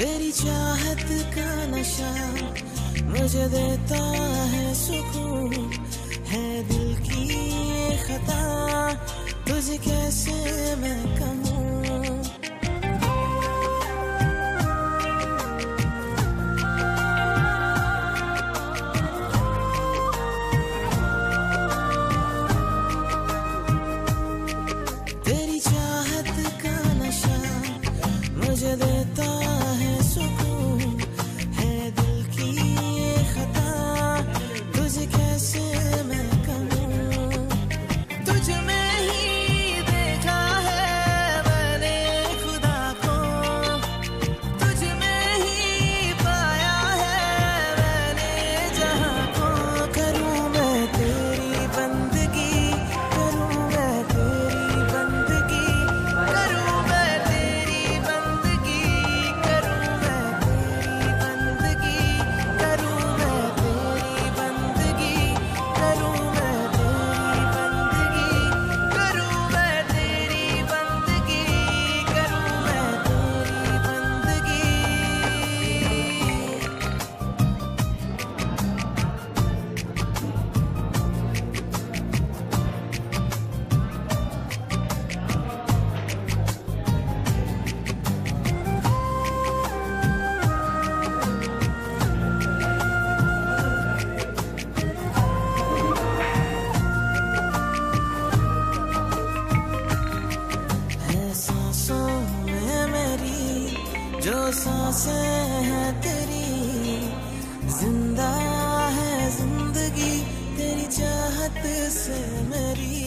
तेरी चाहत का नशा मुझे देता है सुकून, है दिल की खता, तुझे कैसे मैं कहूँ? मुझे देता nisso. जो साँसें हैं तेरी ज़िंदा है ज़िंदगी तेरी चाहत से मेरी।